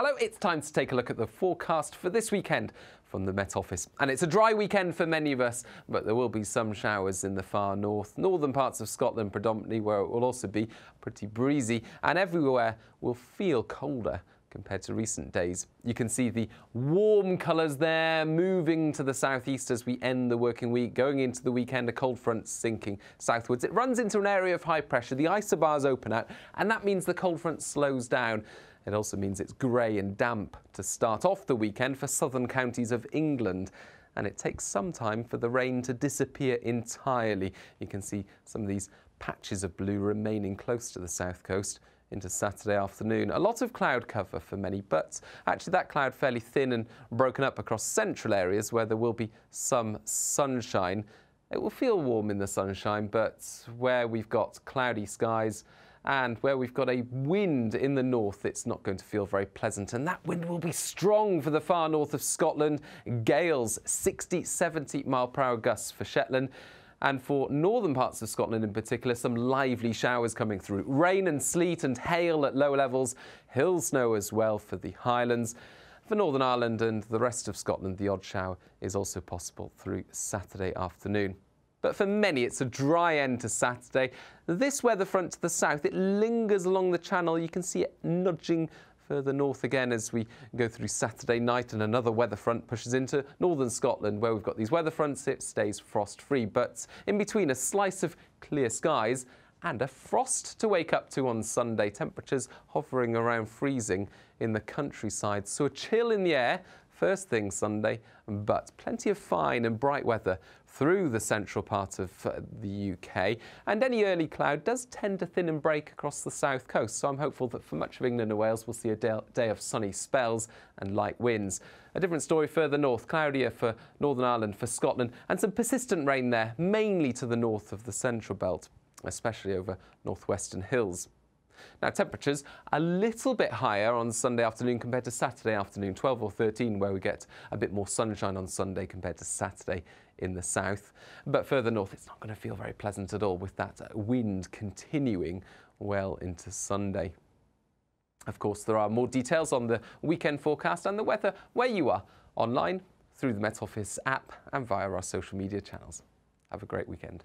Hello, it's time to take a look at the forecast for this weekend from the Met Office. And it's a dry weekend for many of us, but there will be some showers in the far north, northern parts of Scotland predominantly, where it will also be pretty breezy, and everywhere will feel colder compared to recent days. You can see the warm colours there moving to the southeast as we end the working week. Going into the weekend, a cold front sinking southwards. It runs into an area of high pressure. The isobars open out, and that means the cold front slows down. It also means it's grey and damp to start off the weekend for southern counties of England. And it takes some time for the rain to disappear entirely. You can see some of these patches of blue remaining close to the south coast into Saturday afternoon. A lot of cloud cover for many, but actually that cloud fairly thin and broken up across central areas where there will be some sunshine. It will feel warm in the sunshine, but where we've got cloudy skies, and where we've got a wind in the north, it's not going to feel very pleasant. And that wind will be strong for the far north of Scotland. Gales 60, 70 mile per hour gusts for Shetland. And for northern parts of Scotland in particular, some lively showers coming through. Rain and sleet and hail at low levels, hill snow as well for the Highlands. For Northern Ireland and the rest of Scotland, the odd shower is also possible through Saturday afternoon. But for many, it's a dry end to Saturday. This weather front to the south, it lingers along the channel. You can see it nudging further north again as we go through Saturday night and another weather front pushes into northern Scotland where we've got these weather fronts. It stays frost free, but in between a slice of clear skies and a frost to wake up to on Sunday. Temperatures hovering around freezing in the countryside. So a chill in the air first thing Sunday, but plenty of fine and bright weather through the central part of uh, the UK. And any early cloud does tend to thin and break across the south coast, so I'm hopeful that for much of England and Wales we'll see a day of sunny spells and light winds. A different story further north, cloudier for Northern Ireland, for Scotland, and some persistent rain there, mainly to the north of the central belt, especially over northwestern hills. Now, temperatures a little bit higher on Sunday afternoon compared to Saturday afternoon, 12 or 13, where we get a bit more sunshine on Sunday compared to Saturday in the south. But further north, it's not going to feel very pleasant at all with that wind continuing well into Sunday. Of course, there are more details on the weekend forecast and the weather where you are online, through the Met Office app and via our social media channels. Have a great weekend.